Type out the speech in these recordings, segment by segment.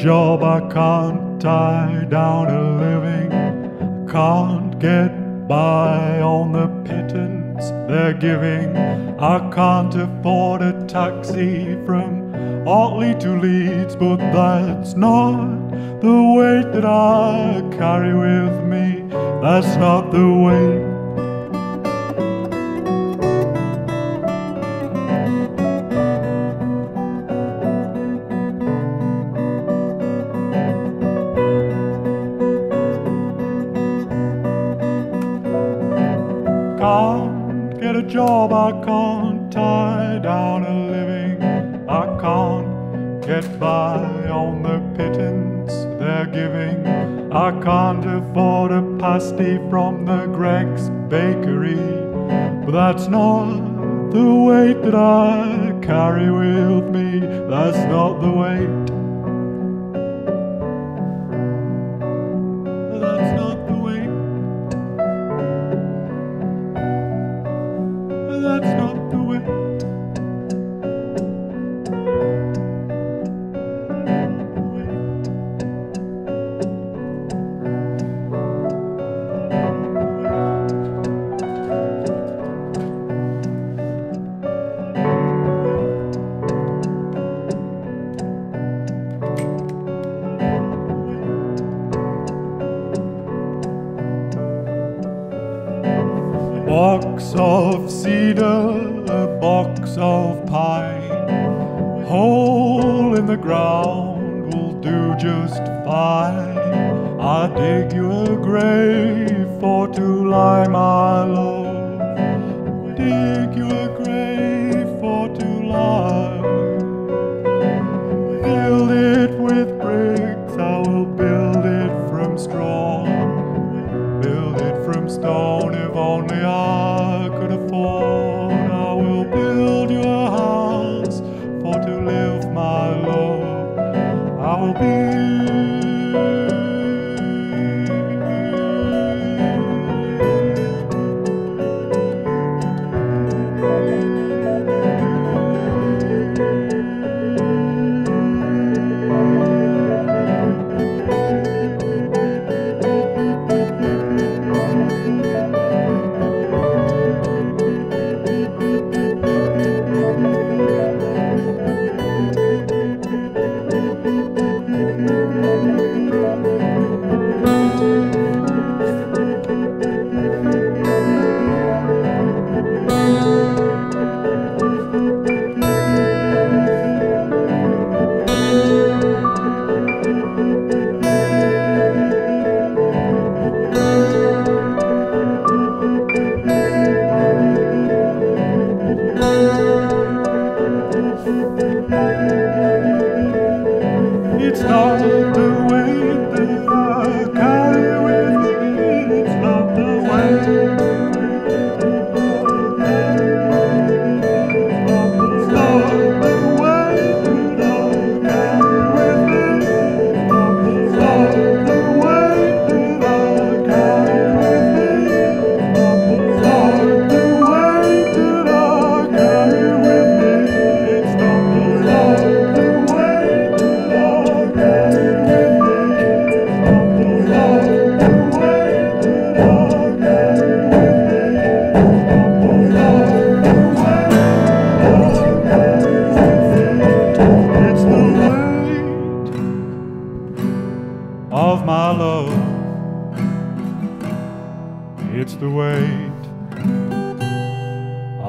job, I can't tie down a living. Can't get by on the pittance they're giving. I can't afford a taxi from Otley to Leeds, but that's not the weight that I carry with me. That's not the weight get by on the pittance they're giving. I can't afford a pasty from the Greggs Bakery, but that's not the weight that I carry with me. That's not the weight box of cedar, a box of pine. Hole in the ground will do just fine. I dig you a grave for to lie my love. Dig you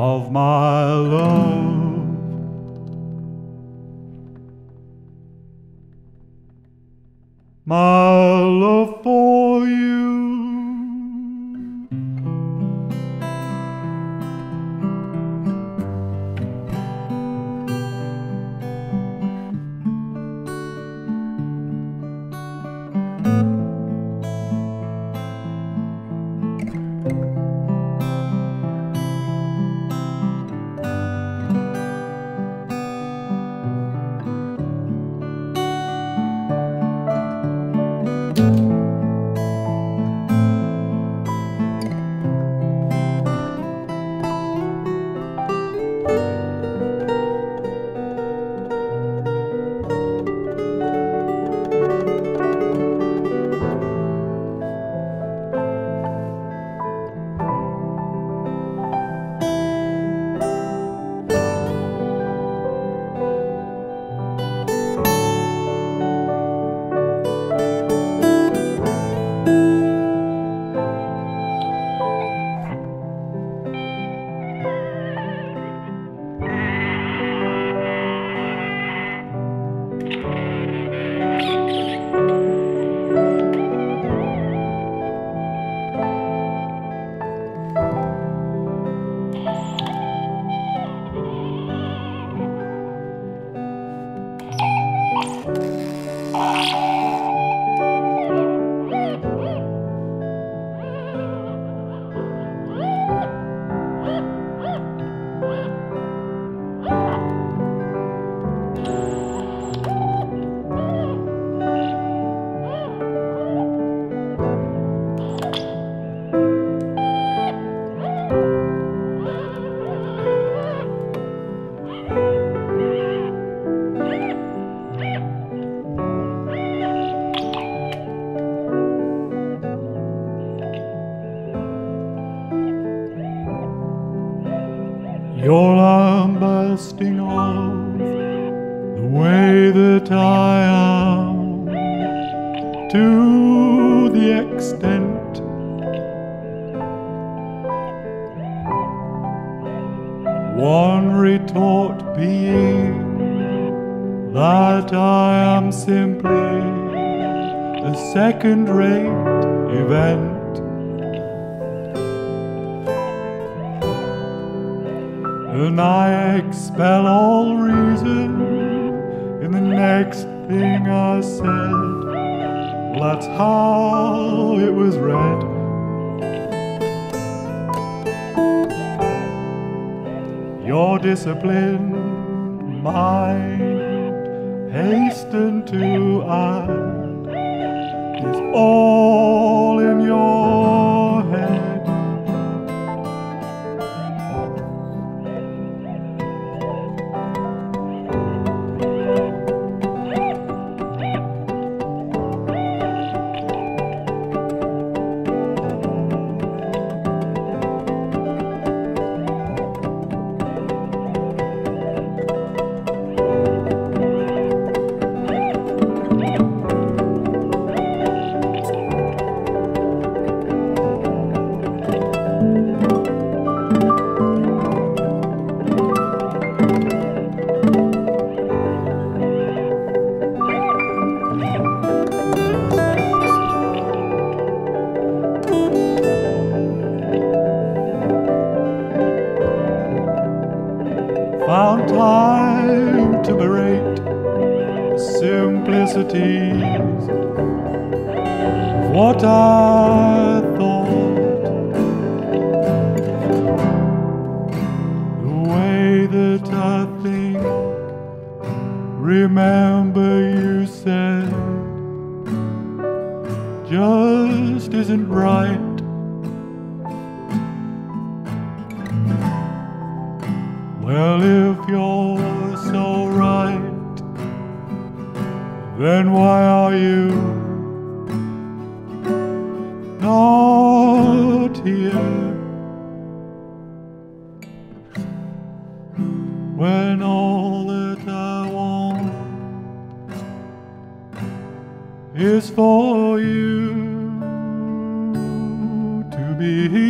of my love. My Your arm bursting off the way that I am to the extent one retort being that I am simply a second rate event. And I expel all reason in the next thing I said. Well, that's how it was read. Your disciplined mind hasten to add is all in your of what I thought. The way that I think, remember you said, just isn't right. Well, if you're then why are you not here? When all that I want is for you to be here.